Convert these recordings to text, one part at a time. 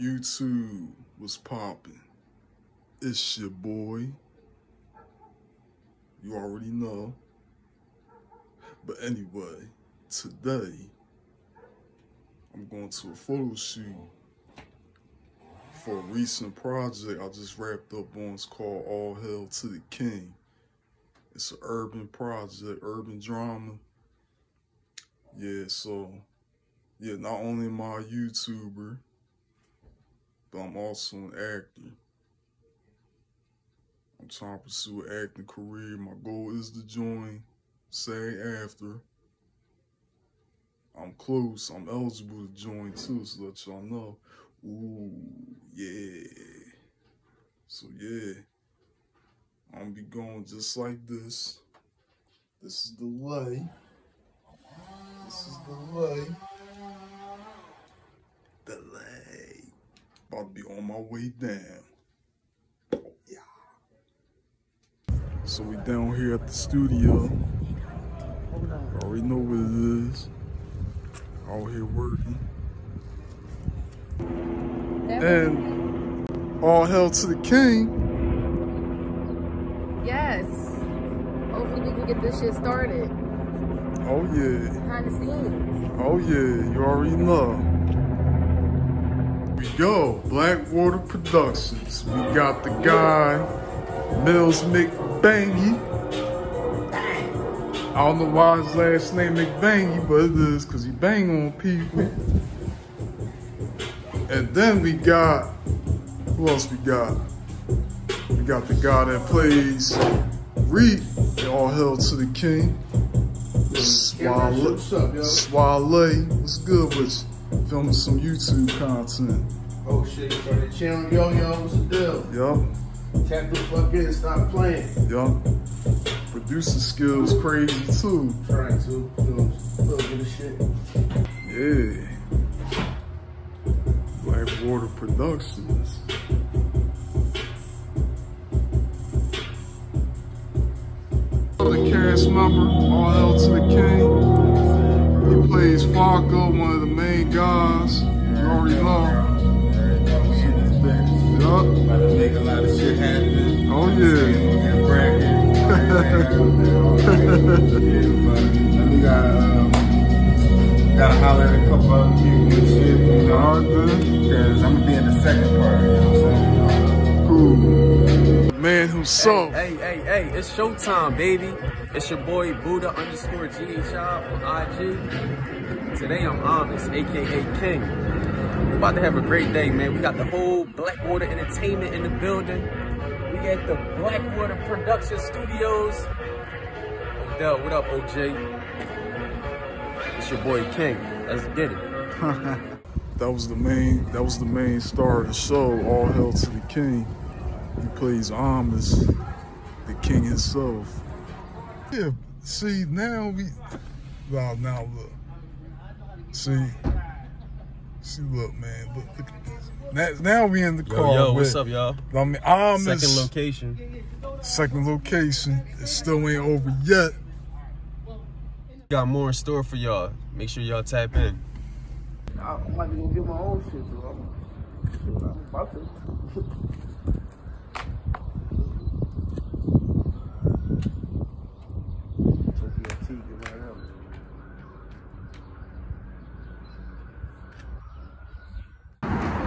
YouTube was popping. It's your boy. You already know. But anyway, today I'm going to a photo shoot for a recent project I just wrapped up on. It's called All Hail to the King. It's an urban project, urban drama. Yeah, so yeah, not only am I a YouTuber, I'm also an actor. I'm trying to pursue an acting career. My goal is to join SAG after. I'm close. I'm eligible to join too, so let y'all know. Ooh, yeah. So yeah, I'm be going just like this. This is the way. This is the way. The lay. About to be on my way down. Yeah. So we down here at the studio. Already know what it is. Out here working. And all hail to the king. Yes. Hopefully we can get this shit started. Oh yeah. Behind the scenes. Oh yeah, you already know. We go, Blackwater Productions. We got the guy, Millz McBangy. I don't know why his last name McBangy, but it is because he bang on people. And then we got, who else we got? We got the guy that plays Reed, All Hail to the King. Swale. Swale, what's good with you? Filming some YouTube content. Oh shit, started chilling, yo yo, what's the deal? Yup, Tap the fuck in, stop playing. yup. Producer skills crazy too. Trying to, you know, a little bit of shit. Yeah. Blackwater Productions. The cast member, all hail to the king. Plays Falco, one of the main guys. You already know. Yup. About to make a lot of shit happen. Oh yeah. Get a bracket. Then we gotta, um, gotta holler at a couple other people and shit, you know. Because I'm gonna be in the second Man himself. Hey, hey, hey, it's showtime, baby. It's your boy Buddah underscore GHI on IG. Today I'm Amis, aka King. We're about to have a great day, man. We got the whole Blackwater Entertainment in the building. We at the Blackwater Production Studios. Odell, what up, OJ? It's your boy King. Let's get it. That was the main. That was the main star of the show. All hail to the king. He plays Amis, the king himself. Yeah. See now we. Well, now look. See. See, look, man. Look, look at this. Now, now we in the car. Yo, yo, what's up, y'all? I mean, Amis. Second location. second location. It still ain't over yet. Got more in store for y'all. Make sure y'all tap in. I might be gonna get my own shit, so I'm, I'm about to. Get one.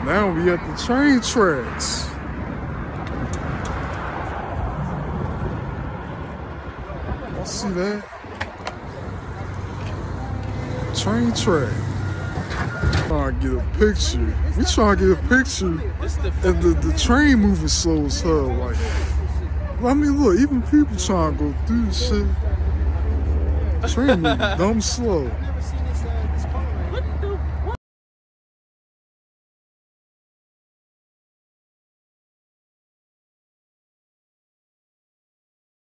Now we at the train tracks. I see that. Train track. Trying to get a picture. We trying to get a picture. And the, the train moving slow as hell. Like, I mean, look, even people trying to go through shit. Train moving dumb slow.